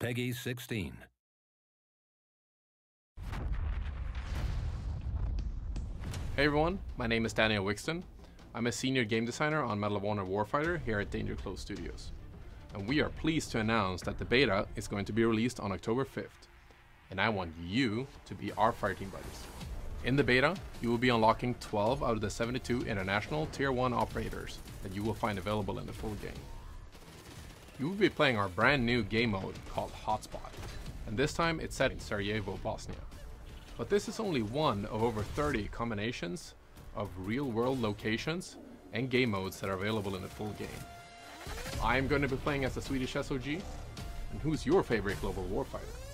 PEGI 16. Hey everyone, my name is Daniel Wixton. I'm a senior game designer on Medal of Honor Warfighter here at Danger Close Studios. And we are pleased to announce that the beta is going to be released on October 5th. And I want you to be our fighting buddies. In the beta, you will be unlocking 12 out of the 72 international Tier 1 operators that you will find available in the full game. You will be playing our brand new game mode called Hotspot, and this time it's set in Sarajevo, Bosnia. But this is only one of over 30 combinations of real world locations and game modes that are available in the full game. I'm going to be playing as the Swedish SOG, and who's your favorite global warfighter?